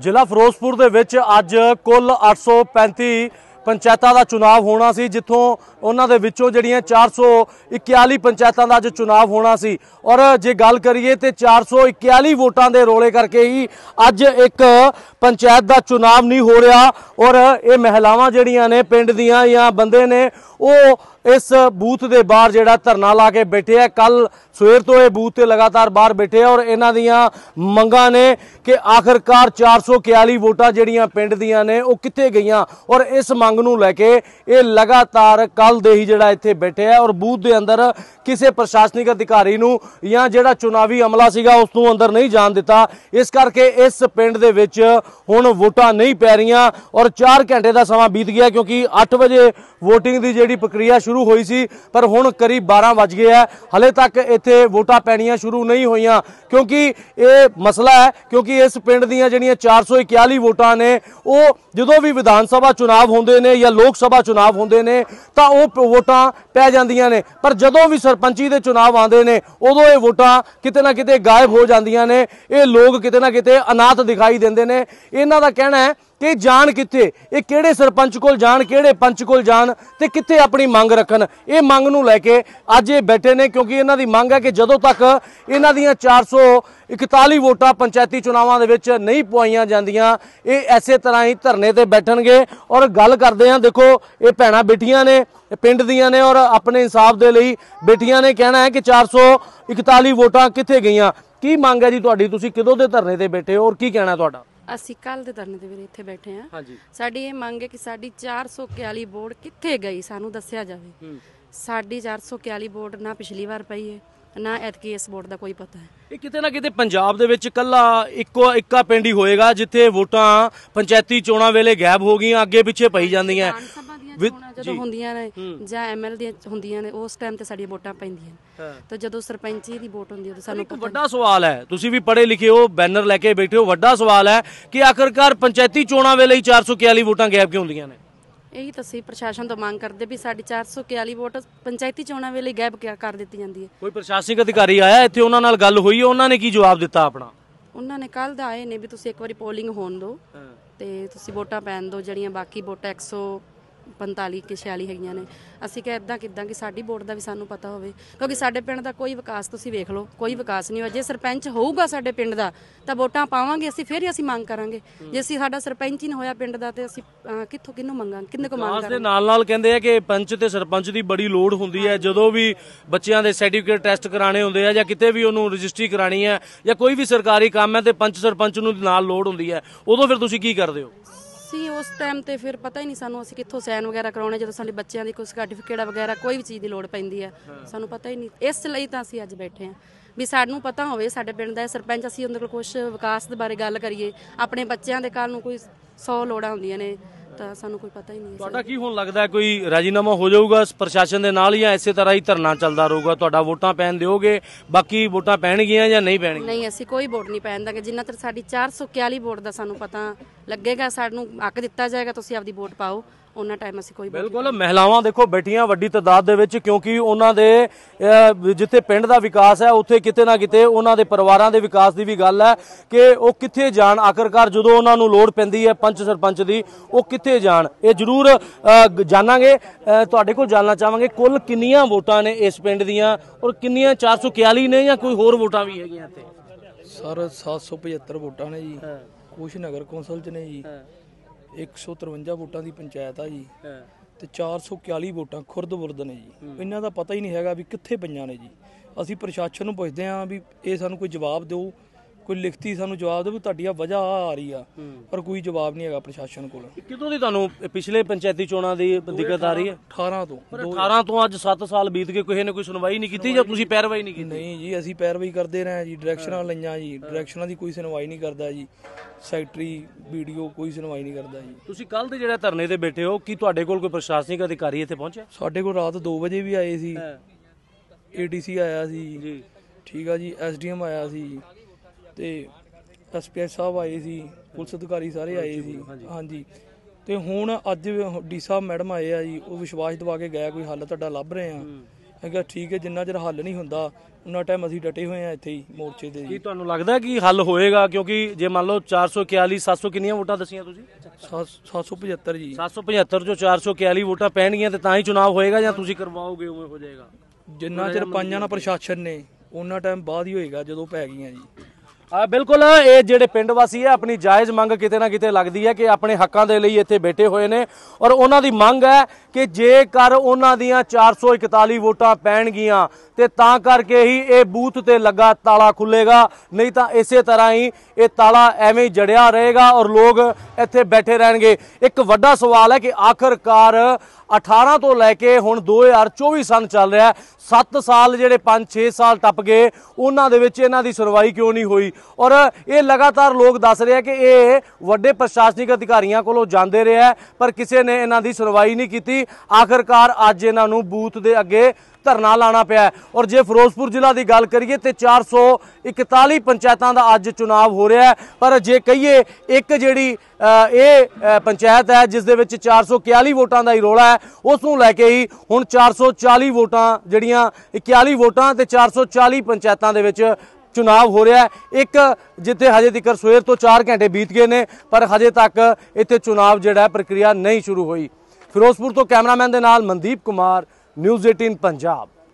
ਜ਼ਿਲ੍ਹਾ ਫਿਰੋਜ਼ਪੁਰ ਦੇ ਵਿੱਚ ਅੱਜ ਕੁੱਲ 835 ਪੰਚਾਇਤਾਂ ਦਾ ਚੁਣਾਵ ਹੋਣਾ ਸੀ, ਜਿੱਥੋਂ ਉਹਨਾਂ ਦੇ ਵਿੱਚੋਂ ਜਿਹੜੀਆਂ 441 ਪੰਚਾਇਤਾਂ ਦਾ ਅੱਜ ਚੁਣਾਵ ਹੋਣਾ ਸੀ। ਔਰ ਜੇ ਗੱਲ ਕਰੀਏ ਤੇ 441 ਵੋਟਾਂ ਦੇ ਰੋਲੇ ਕਰਕੇ ਹੀ ਅੱਜ ਇੱਕ ਪੰਚਾਇਤ ਦਾ ਚੁਣਾਵ ਨਹੀਂ ਹੋ ਰਿਹਾ। ਔਰ ਇਹ ਮਹਿਲਾਵਾਂ ਜਿਹੜੀਆਂ ਨੇ, ਪਿੰਡ ਦੀਆਂ ਜਾਂ ਬੰਦੇ ਨੇ ਉਹ ਇਸ ਬੂਥ ਦੇ ਬਾਹਰ ਜਿਹੜਾ ਧਰਨਾ ਲਾ ਕੇ ਬੈਠੇ ਆ। ਕੱਲ ਸਵੇਰ ਤੋਂ ਇਹ ਬੂਥ ਤੇ ਲਗਾਤਾਰ ਬਾਹਰ ਬੈਠੇ ਆ ਔਰ ਇਹਨਾਂ ਦੀਆਂ ਮੰਗਾਂ ਨੇ ਕਿ ਆਖਰਕਾਰ 441 ਵੋਟਾਂ ਜਿਹੜੀਆਂ ਪਿੰਡ ਦੀਆਂ ਨੇ ਉਹ ਕਿੱਥੇ ਗਈਆਂ? ਔਰ ਇਸ ਮੰਗ ਨੂੰ ਲੈ ਕੇ ਇਹ ਲਗਾਤਾਰ ਕੱਲ ਦੇ ਹੀ ਜਿਹੜਾ ਇੱਥੇ ਬੈਠੇ ਆ ਔਰ ਬੂਥ ਦੇ ਅੰਦਰ ਕਿਸੇ ਪ੍ਰਸ਼ਾਸਨਿਕ ਅਧਿਕਾਰੀ ਨੂੰ ਜਾਂ ਜਿਹੜਾ ਚੁਣਾਵੀ ਅਮਲਾ ਸੀਗਾ ਉਸ ਨੂੰ ਅੰਦਰ ਨਹੀਂ ਜਾਣ ਦਿੱਤਾ। ਇਸ ਕਰਕੇ ਇਸ ਪਿੰਡ ਦੇ ਵਿੱਚ ਹੁਣ ਵੋਟਾਂ ਨਹੀਂ ਪੈ ਰਹੀਆਂ ਔਰ 4 ਘੰਟੇ ਦਾ ਸਮਾਂ ਬੀਤ ਗਿਆ ਕਿਉਂਕਿ 8 ਵਜੇ VOTING ਦੀ ਜਿਹੜੀ ਪ੍ਰਕਿਰਿਆ ਸ਼ੁਰੂ ਹੋਈ ਸੀ, ਪਰ ਹੁਣ ਕਰੀਬ 12 ਵੱਜ ਗਏ ਹੈ ਹਲੇ ਤੱਕ ਇੱਥੇ ਵੋਟਾਂ ਪੈਣੀਆਂ ਸ਼ੁਰੂ ਨਹੀਂ ਹੋਈਆਂ, ਕਿਉਂਕਿ ਇਹ ਮਸਲਾ ਹੈ, ਕਿਉਂਕਿ ਇਸ ਪਿੰਡ ਦੀਆਂ ਜਿਹੜੀਆਂ 441 ਵੋਟਾਂ ਨੇ, ਉਹ ਜਦੋਂ ਵੀ ਵਿਧਾਨ ਸਭਾ ਚੁਣਾਵ ਹੁੰਦੇ ਨੇ ਜਾਂ ਲੋਕ ਸਭਾ ਚੁਣਾਵ ਹੁੰਦੇ ਨੇ, ਤਾਂ ਉਹ ਵੋਟਾਂ ਪੈ ਜਾਂਦੀਆਂ ਨੇ। ਪਰ ਜਦੋਂ ਵੀ ਸਰਪੰਚੀ ਦੇ ਚੁਣਾਵ ਆਉਂਦੇ ਨੇ, ਉਦੋਂ ਇਹ ਵੋਟਾਂ ਕਿਤੇ ਨਾ ਕਿਤੇ ਗਾਇਬ ਹੋ ਜਾਂਦੀਆਂ ਨੇ। ਇਹ ਲੋਕ ਕਿਤੇ ਨਾ ਕਿਤੇ ਅਨਾਥ ਦਿਖਾਈ ਦਿੰਦੇ ਨੇ। ਇਹਨਾਂ ਦਾ ਕਹਿਣਾ ਹੈ ਕਿ ਜਾਣ ਕਿੱਥੇ? ਇਹ ਕਿਹੜੇ ਸਰਪੰਚ ਕੋਲ ਜਾਣ, ਕਿਹੜੇ ਪੰਚ ਕੋਲ ਜਾਣ ਤੇ ਕਿੱਥੇ ਆਪਣੀ ਮੰਗ ਰੱਖਣ? ਇਹ ਮੰਗ ਨੂੰ ਲੈ ਕੇ ਅੱਜ ਇਹ ਬੈਠੇ ਨੇ ਕਿਉਂਕਿ ਇਹਨਾਂ ਦੀ ਮੰਗ ਹੈ ਕਿ ਜਦੋਂ ਤੱਕ ਇਹਨਾਂ ਦੀਆਂ 441 ਵੋਟਾਂ ਪੰਚਾਇਤੀ ਚੁਣਾਵਾਂ ਦੇ ਵਿੱਚ ਨਹੀਂ ਪਵਾਈਆਂ ਜਾਂਦੀਆਂ, ਇਹ ਐਸੇ ਤਰ੍ਹਾਂ ਹੀ ਧਰਨੇ ਤੇ ਬੈਠਣਗੇ। ਔਰ ਗੱਲ ਕਰਦੇ ਹਾਂ, ਦੇਖੋ, ਇਹ ਭੈਣਾਂ ਬੇਟੀਆਂ ਨੇ ਪਿੰਡ ਦੀਆਂ ਨੇ ਔਰ ਆਪਣੇ ਇਨਸਾਫ ਦੇ ਲਈ ਬੇਟੀਆਂ ਨੇ ਕਹਿਣਾ ਹੈ ਕਿ 441 ਵੋਟਾਂ ਕਿੱਥੇ ਗਈਆਂ? ਕੀ ਮੰਗ ਹੈ ਜੀ ਤੁਹਾਡੀ? ਤੁਸੀਂ ਕਿਦੋਂ ਦੇ ਧਰਨੇ ਤੇ ਬੈਠੇ ਹੋ ਔਰ ਕੀ ਕਹਿਣਾ ਤੁਹਾਡਾ? ਅਸੀਂ ਕੱਲ ਦੇ ਧਰਨੇ ਦੇ ਵੀਰੇ ਇੱਥੇ ਬੈਠੇ ਆ ਹਾਂਜੀ। ਸਾਡੀ ਇਹ ਮੰਗ ਹੈ ਕਿ ਸਾਡੀ 441 ਵੋਟ ਕਿੱਥੇ ਗਈ ਸਾਨੂੰ ਦੱਸਿਆ ਜਾਵੇ। ਸਾਡੀ 441 ਵੋਟ ਨਾ ਪਿਛਲੀ ਵਾਰ ਪਈ ਹੈ ਨਾ ਐਤਕੀ ਇਸ ਵੋਟ ਦਾ ਕੋਈ ਪਤਾ ਹੈ। ਇਹ ਕਿਤੇ ਨਾ ਕਿਤੇ ਪੰਜਾਬ ਦੇ ਵਿੱਚ ਕੱਲਾ ਇੱਕੋ ਇੱਕਾ ਪਿੰਡ ਹੀ ਹੋਏਗਾ ਜਿੱਥੇ ਵੋਟਾਂ ਪੰਚਾਇਤੀ ਚੋਣਾਂ ਵੇਲੇ ਗਾਇਬ ਹੋ ਗਈਆਂ ਅੱਗੇ ਪਿੱਛੇ ਪਈ ਜਾਂਦੀਆਂ। ਵਿਦ- ਚੋਣਾਂ ਜਦੋਂ ਹੁੰਦੀਆਂ ਨੇ ਜਾਂ ਐਮਐਲ ਦੀਆਂ ਹੁੰਦੀਆਂ ਨੇ ਉਸ ਟਾਈਮ ਤੇ ਸਾਡੀਆਂ ਵੋਟਾਂ ਪੈਂਦੀਆਂ। ਨੇ। ਤਾਂ ਜਦੋਂ ਸਰਪੰਚੀ ਦੀ ਵੋਟ ਹੁੰਦੀ ਹੈ ਤਾਂ ਸਾਨੂੰ ਇੱਕ ਵੱਡਾ ਸਵਾਲ ਹੈ। ਤੁਸੀਂ ਵੀ ਪੜ੍ਹੇ ਲਿਖੇ ਹੋ ਬੈਨਰ ਲੈ ਕੇ ਬੈਠੇ ਹੋ ਵੱਡਾ ਸਵਾਲ ਹੈ ਕਿ ਆਖਰਕਾਰ ਪੰਚਾਇਤੀ ਚੋਣਾਂ ਵੇਲੇ ਹੀ 441 ਵੋਟਾਂ ਗਾਇਬ ਕਿਉਂ ਹੁੰਦੀਆਂ ਨੇ? ਇਹੀ ਤਾਂ ਅਸੀਂ ਪ੍ਰਸ਼ਾਸਨ ਤੋਂ ਮੰਗ ਕਰਦੇ ਵੀ ਸਾਡੀ 441 ਵੋਟ ਪੰਚਾਇਤੀ ਚੋਣਾਂ ਵੇਲੇ ਗਾਇਬ ਕਿਆ ਕਰ ਦਿੱਤੀ ਜਾਂਦੀ ਹੈ। ਕੋਈ ਪ੍ਰਸ਼ਾਸਨਿਕ ਅਧਿਕਾਰੀ ਆਇਆ ਇੱਥੇ ਉਹਨਾਂ ਨਾਲ ਗੱਲ ਹੋਈ? ਹੈ ਉਹਨਾਂ ਨੇ ਕੀ ਜਵਾਬ ਦਿੱਤਾ ਆਪਣਾ? ਉਹਨਾਂ ਨੇ ਕੱਲ ਦਾ ਆਏ ਨੇ ਵੀ ਤੁਸੀਂ ਇੱਕ ਵਾਰੀ ਪੋਲਿੰਗ ਹੋਣ ਦਿਓ ਤੇ ਤੁਸੀਂ ਵੋਟਾਂ ਪੈਣ ਦਿਓ ਜਿਹੜੀਆਂ ਬਾਕੀ ਵੋਟਾਂ 145 ਕਿ 46 ਹੈਗੀਆਂ ਨੇ। ਅਸੀਂ ਕਿਹਾ ਇਦਾਂ ਕਿਦਾਂ ਕਿ ਸਾਡੀ ਵੋਟ ਦਾ ਵੀ ਸਾਨੂੰ ਪਤਾ ਹੋਵੇ। ਕਿਉਂਕਿ ਸਾਡੇ ਪਿੰਡ ਦਾ ਕੋਈ ਵਿਕਾਸ ਤੁਸੀਂ ਵੇਖ ਲਓ ਕੋਈ ਵਿਕਾਸ ਨਹੀਂ ਹੋਇਆ। ਜੇ ਸਰਪੰਚ ਹੋਊਗਾ ਸਾਡੇ ਪਿੰਡ ਦਾ ਤਾਂ ਵੋਟਾਂ ਪਾਵਾਂਗੇ ਅਸੀਂ ਫਿਰ ਹੀ ਅਸੀਂ ਮੰਗ ਕਰਾਂਗੇ। ਜੇ ਅਸੀਂ ਸਾਡਾ ਸਰਪੰਚ ਹੀ ਨਾ ਹੋਇਆ ਪਿੰਡ ਦਾ ਤੇ ਅਸੀਂ ਅਹ, ਕਿੱਥੋਂ ਕਿਹਨੂੰ ਮੰਗਾਂਗੇ ਕਿੰਨੇ ਕੋ ਮੰਗ ਵਿਕਾਸ ਦੇ ਨਾਲ ਨਾਲ ਕਹਿੰਦੇ ਆ ਕਿ ਪੰਚ ਤੇ ਸਰਪੰਚ ਦੀ ਬੜੀ ਲੋੜ ਹੁੰਦੀ ਹੈ। ਜਦੋਂ ਵੀ ਬੱਚਿਆਂ ਦੇ ਸਰਟੀਫਿਕੇਟ ਟੈਸਟ ਕਰਾਣੇ ਹੁੰਦੇ ਆ ਜਾਂ ਕਿਤੇ ਵੀ ਉਹਨੂੰ ਰਜਿਸਟਰੀ ਕਰਾਣੀ ਹੈ ਜਾਂ ਕੋਈ ਵੀ ਸਰਕਾਰੀ ਕੰਮ ਹੈ ਤੇ ਪੰਚ ਸਰਪੰਚ ਨੂੰ ਨਾਲ ਲੋੜ ਹੁੰਦੀ ਹੈ ਉਦੋਂ ਫਿਰ ਤੁਸੀਂ ਕੀ ਕਰਦੇ ਹੋ? ਸੀ ਉਸ ਟਾਈਮ ਤੇ ਫਿਰ ਪਤਾ ਹੀ ਨਹੀਂ ਸਾਨੂੰ ਅਸੀਂ ਕਿੱਥੋਂ ਸਾਈਨ ਵਗੈਰਾ ਕਰਾਉਣੇ ਜਦੋਂ ਸਾਡੇ ਬੱਚਿਆਂ ਦੀ ਕੋਈ ਸਰਟੀਫਿਕੇਟ ਵਗੈਰਾ ਕੋਈ ਵੀ ਚੀਜ਼ ਦੀ ਲੋੜ ਪੈਂਦੀ ਹੈ। ਸਾਨੂੰ ਪਤਾ ਹੀ ਨਹੀਂ। ਇਸ ਲਈ ਤਾਂ ਅਸੀਂ ਅੱਜ ਬੈਠੇ ਹਾਂ ਵੀ ਸਾਨੂੰ ਪਤਾ ਹੋਵੇ ਸਾਡੇ ਪਿੰਡ ਦਾ ਸਰਪੰਚ ਅਸੀਂ ਉਹਦੇ ਕੋਲ ਕੁਝ ਵਿਕਾਸ ਦੇ ਬਾਰੇ ਗੱਲ ਕਰੀਏ। ਆਪਣੇ ਬੱਚਿਆਂ ਦੇ ਕੱਲ ਨੂੰ ਕੋਈ 100 ਲੋੜਾਂ ਹੁੰਦੀਆਂ ਨੇ। ਤਾਂ ਸਾਨੂੰ ਕੋਈ ਪਤਾ ਹੀ ਨਹੀਂ ਹੈ ਤੁਹਾਡਾ ਕੀ ਹੁਣ ਲੱਗਦਾ ਹੈ? ਕੋਈ ਰਾਜੀਨਾਮਾ ਹੋ ਜਾਊਗਾ ਪ੍ਰਸ਼ਾਸਨ ਦੇ ਨਾਲ ਜਾਂ ਇਸੇ ਤਰ੍ਹਾਂ ਹੀ ਧਰਨਾ ਚੱਲਦਾ ਰਹੂਗਾ? ਤੁਹਾਡਾ ਵੋਟਾਂ ਪੈਣ ਦਿਓਗੇ ਬਾਕੀ ਵੋਟਾਂ ਪੈਣਗੀਆਂ ਜਾਂ ਨਹੀਂ ਪੈਣਗੀਆਂ? ਨਹੀਂ ਅਸੀਂ ਕੋਈ ਵੋਟ ਨਹੀਂ ਪੈਣ ਦਾਂਗੇ। ਜਿੰਨਾ ਚਿਰ ਸਾਡੀ 441 ਵੋਟ ਦਾ ਸਾਨੂੰ ਪਤਾ ਲੱਗੇਗਾ ਸਾਨੂੰ ਹੱਕ ਦਿੱਤਾ ਜਾਏਗਾ ਤੁਸੀਂ ਆਪਦੀ ਵੋਟ ਪਾਓ। ਉਹਨਾਂ ਟਾਈਮ ਅਸੀਂ ਕੋਈ ਬਿਲਕੁਲ ਮਹਿਲਾਵਾਂ ਦੇਖੋ ਬੈਠੀਆਂ ਵੱਡੀ ਤਾਦਾਦ ਦੇ ਵਿੱਚ ਕਿਉਂਕਿ ਉਹਨਾਂ ਦੇ ਜਿੱਥੇ ਪਿੰਡ ਦਾ ਵਿਕਾਸ ਹੈ ਉੱਥੇ ਕਿਤੇ ਨਾ ਕਿਤੇ ਉਹਨਾਂ ਦੇ ਪਰਿਵਾਰਾਂ ਦੇ ਵਿਕਾਸ ਦੀ ਵੀ ਗੱਲ ਹੈ ਕਿ ਉਹ ਕਿੱਥੇ ਜਾਣ? ਆਖਰਕਾਰ ਜਦੋਂ ਉਹਨਾਂ ਨੂੰ ਲੋੜ ਪੈਂਦੀ ਹੈ ਪੰਚ ਸਰਪੰਚ ਦੀ ਉਹ ਕਿੱਥੇ ਜਾਣ? ਇਹ ਜ਼ਰੂਰ ਜਾਣਾਂਗੇ। ਤੁਹਾਡੇ ਕੋਲ ਜਾਣਨਾ ਚਾਹਾਂਗੇ ਕੁੱਲ ਕਿੰਨੀਆਂ ਵੋਟਾਂ ਨੇ ਇਸ ਪਿੰਡ ਦੀਆਂ ਔਰ ਕਿੰਨੀਆਂ 441 ਨੇ ਜਾਂ ਕੋਈ ਹੋਰ ਵੋਟਾਂ ਵੀ ਹੈਗੀਆਂ ਇੱਥੇ? ਸਰ 775 ਵੋਟਾਂ ਨੇ ਜੀ। ਨਗਰ ਕੌਂਸਲ ਚ ਨੇ ਜੀ। 153 ਵੋਟਾਂ ਦੀ ਪੰਚਾਇਤ ਆ ਜੀ ਤੇ 441 ਵੋਟਾਂ ਖੁਰਦ-ਬੁਰਦ ਨੇ ਜੀ। ਇਹਨਾਂ ਦਾ ਪਤਾ ਹੀ ਨਹੀਂ ਹੈਗਾ ਵੀ ਕਿੱਥੇ ਪਈਆਂ ਨੇ ਜੀ। ਅਸੀਂ ਪ੍ਰਸ਼ਾਸਨ ਨੂੰ ਪੁੱਛਦੇ ਆਂ ਵੀ ਇਹ ਸਾਨੂੰ ਕੋਈ ਜਵਾਬ ਦਿਓ। ਕੋਈ ਲਿਖਤੀ ਸਾਨੂੰ ਜਵਾਬ ਦਿਓ ਵੀ ਤੁਹਾਡੀ ਆ ਵਜ੍ਹਾ ਆਹ ਆ ਰਹੀ ਆ। ਪਰ ਕੋਈ ਜਵਾਬ ਨਹੀਂ ਹੈਗਾ ਪ੍ਰਸ਼ਾਸਨ ਕੋਲ। ਕਿਦੋਂ ਦੀ ਤੁਹਾਨੂੰ ਪਿਛਲੇ ਪੰਚਾਇਤੀ ਚੋਣਾਂ ਦੀ ਦਿੱਕਤ ਆ ਰਹੀ ਹੈ? 18 ਤੋਂ। ਪਰ 18 ਤੋਂ ਅੱਜ 7 ਸਾਲ ਬੀਤ ਗਏ ਕਿਸੇ ਨੇ ਕੋਈ ਸੁਣਵਾਈ ਨਹੀਂ ਕੀਤੀ ਜਾਂ ਤੁਸੀਂ ਪੈਰਵਾਈ ਨਹੀਂ ਕੀਤੀ? ਨਹੀਂ ਜੀ ਅਸੀਂ ਪੈਰਵਾਈ ਕਰਦੇ ਰਹੇ ਜੀ ਡਾਇਰੈਕਸ਼ਨਾਂ ਲਈਆਂ ਜੀ। ਡਾਇਰੈਕਸ਼ਨਾਂ ਦੀ ਕੋਈ ਸੁਣਵਾਈ ਨਹੀਂ ਕਰਦਾ ਜੀ। ਸੈਕਟਰੀ ਵੀਡੀਓ ਕੋਈ ਸੁਣਵਾਈ ਨਹੀਂ ਕਰਦਾ ਜੀ। ਤੁਸੀਂ ਕੱਲ ਦੇ ਜਿਹੜਾ ਧਰਨੇ ਤੇ ਬੈਠੇ ਹੋ ਕੀ ਤੁਹਾਡੇ ਕੋਲ ਕੋਈ ਪ੍ਰਸ਼ਾਸਨਿਕ ਅਧਿਕਾਰੀ ਇੱਥੇ ਪਹੁੰਚਿਆ? ਸਾਡੇ ਕੋਲ ਰਾਤ 2 ਵਜੇ ਵੀ ਆਏ ਸੀ। ਏਡੀਸੀ ਆਇਆ ਸੀ। ਜੀ। ਠੀਕ ਆ ਜੀ ਐਸਡੀਐਮ ਆਇਆ ਸੀ। ਤੇ ਐਸਪੀਐਸ ਸਾਹਿਬ ਆਏ ਸੀ ਪੁਲਿਸ ਅਧਿਕਾਰੀ ਸਾਰੇ ਆਏ ਸੀ ਹਾਂਜੀ। ਤੇ ਹੁਣ ਅੱਜ ਡੀ ਸਾਹਿਬ ਮੈਡਮ ਆਏ ਆ ਜੀ ਉਹ ਵਿਸ਼ਵਾਸ ਦਿਵਾ ਕੇ ਗਿਆ ਕੋਈ ਹੱਲ ਤੁਹਾਡਾ ਲੱਭ ਰਹੇ ਆ। ਕਿਹਾ ਠੀਕ ਹੈ ਜਿੰਨਾ ਚਿਰ ਹੱਲ ਨਹੀਂ ਹੁੰਦਾ ਉਹਨਾਂ ਟਾਈਮ ਅਸੀਂ ਡਟੇ ਹੋਏ ਆ ਇੱਥੇ ਹੀ ਮੋਰਚੇ ਤੇ ਕੀ ਜੀ। ਤੁਹਾਨੂੰ ਲੱਗਦਾ ਕਿ ਹੱਲ ਹੋਏਗਾ? ਕਿਉਂਕਿ ਜੇ ਮੰਨ ਲਓ 441 700 ਕਿੰਨੀਆਂ ਵੋਟਾਂ ਦਸੀਆਂ ਤੁਸੀਂ? ਸੱਤ- 775 ਜੀ। 775 ਚੋਂ 441 ਵੋਟਾਂ ਪੈਣਗੀਆਂ ਤੇ ਤਾਂ ਹੀ ਚੁਣਾਵ ਹੋਏਗਾ ਜਾਂ ਤੁਸੀਂ ਕਰਵਾਓਗੇ ਉਵੇਂ ਹੋ ਜਾਏਗਾ? ਜਿੰਨਾ ਚਿਰ ਪਾਈਆਂ ਨਾ ਪ੍ਰਸ਼ਾਸਨ ਨੇ ਉਹਨਾਂ ਟਾਈਮ ਬਾਅਦ ਹੀ ਹੋਏਗਾ ਜਦੋਂ ਪੈ ਗਈਆਂ ਜੀ। ਬਿਲਕੁਲ, ਇਹ ਜਿਹੜੇ ਪਿੰਡ ਵਾਸੀ ਹੈ ਆਪਣੀ ਜਾਇਜ਼ ਮੰਗ ਕਿਤੇ ਨਾ ਕਿਤੇ ਲੱਗਦੀ ਹੈ ਕਿ ਆਪਣੇ ਹੱਕਾਂ ਦੇ ਲਈ ਇੱਥੇ ਬੈਠੇ ਹੋਏ ਨੇ। ਔਰ ਉਹਨਾਂ ਦੀ ਮੰਗ ਹੈ ਕਿ ਜੇਕਰ ਉਹਨਾਂ ਦੀਆਂ 441 ਵੋਟਾਂ ਪੈਣਗੀਆਂ, ਤੇ ਤਾਂ ਕਰਕੇ ਹੀ ਇਹ ਬੂਥ ਤੇ ਲੱਗਾ ਤਾਲਾ ਖੁੱਲੇਗਾ। ਨਹੀਂ ਤਾਂ ਇਸੇ ਤਰ੍ਹਾਂ ਹੀ ਇਹ ਤਾਲਾ ਐਵੇਂ ਹੀ ਜੜਿਆ ਰਹੇਗਾ ਔਰ ਲੋਕ ਇੱਥੇ ਬੈਠੇ ਰਹਿਣਗੇ। ਇੱਕ ਵੱਡਾ ਸਵਾਲ ਹੈ ਕਿ ਆਖਰਕਾਰ 18 ਤੋਂ ਲੈ ਕੇ ਹੁਣ 2024 ਸਨ ਚੱਲ ਰਿਹਾ 7 ਸਾਲ ਜਿਹੜੇ 5-6 ਸਾਲ ਟੱਪ ਗਏ, ਉਹਨਾਂ ਦੇ ਵਿੱਚ ਇਹਨਾਂ ਦੀ ਸੁਣਵਾਈ ਕਿਉਂ ਨਹੀਂ ਹੋਈ? ਔਰ ਇਹ ਲਗਾਤਾਰ ਲੋਕ ਦੱਸ ਰਹੇ ਆ ਕਿ ਇਹ ਵੱਡੇ ਪ੍ਰਸ਼ਾਸਨਿਕ ਅਧਿਕਾਰੀਆਂ ਕੋਲੋਂ ਜਾਂਦੇ ਰਿਹਾ ਪਰ ਕਿਸੇ ਨੇ ਇਹਨਾਂ ਦੀ ਸੁਣਵਾਈ ਨਹੀਂ ਕੀਤੀ। ਆਖਰਕਾਰ ਅੱਜ ਇਹਨਾਂ ਨੂੰ ਬੂਥ ਦੇ ਅੱਗੇ ਧਰਨਾ ਲਾਣਾ ਪਿਆ ਔਰ ਜੇ ਫਿਰੋਜ਼ਪੁਰ ਜ਼ਿਲ੍ਹਾ ਦੀ ਗੱਲ ਕਰੀਏ ਤੇ 441 ਪੰਚਾਇਤਾਂ ਦਾ ਅੱਜ ਚੁਣਾਵ ਹੋ ਰਿਹਾ ਹੈ। ਪਰ ਜੇ ਕਹੀਏ ਇੱਕ ਜਿਹੜੀ ਇਹ ਪੰਚਾਇਤ ਹੈ ਜਿਸ ਦੇ ਵਿੱਚ 441 ਵੋਟਾਂ ਦਾ ਹੀ ਰੋਲਾ ਹੈ, ਉਸ ਨੂੰ ਲੈ ਕੇ ਹੀ ਹੁਣ 440 ਵੋਟਾਂ ਜਿਹੜੀਆਂ 41 ਵੋਟਾਂ ਤੇ 440 ਪੰਚਾਇਤਾਂ ਦੇ ਵਿੱਚ ਚੁਣਾਵ ਹੋ ਰਿਹਾ ਇੱਕ ਜਿੱਥੇ ਹਜੇ ਤੱਕ ਸਵੇਰ ਤੋਂ 4 ਘੰਟੇ ਬੀਤ ਗਏ ਨੇ, ਪਰ ਹਜੇ ਤੱਕ ਇੱਥੇ ਚੁਣਾਵ ਜਿਹੜਾ ਪ੍ਰਕਿਰਿਆ ਨਹੀਂ ਸ਼ੁਰੂ ਹੋਈ। ਫਿਰੋਜ਼ਪੁਰ ਤੋਂ ਕੈਮਰਾਮੈਨ ਦੇ ਨਾਲ ਮਨਦੀਪ ਕੁਮਾਰ। ਨਿਊਜ਼ 18 ਪੰਜਾਬ।